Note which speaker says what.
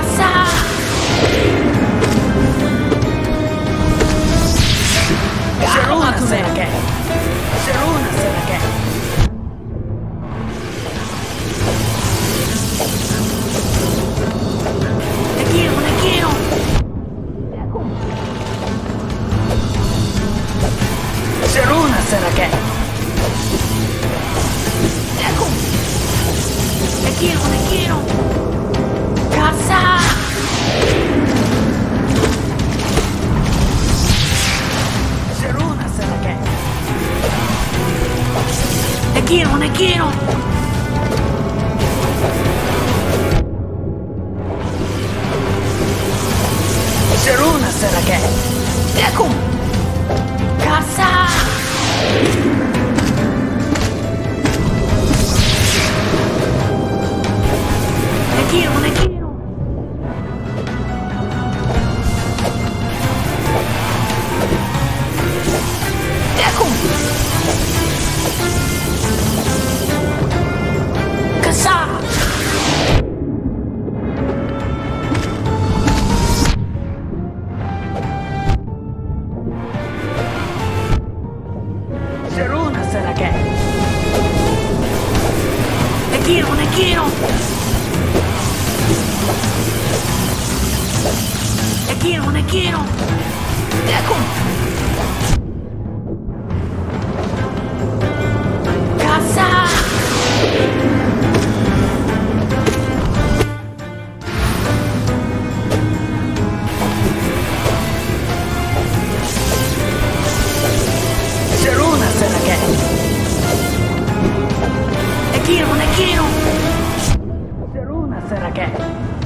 Speaker 1: passar! Zeruna Senake! Zeruna Senake! Negiro, Negiro! Zeruna Senake! Negiro, Negiro! quiero, e q u i r o Seruna sarà che. Dekum! Casa! e q u i r o ne quiero. conseguiram! Deco! Caça! Geruna, Senagami! É? Negiro, Negiro! Geruna,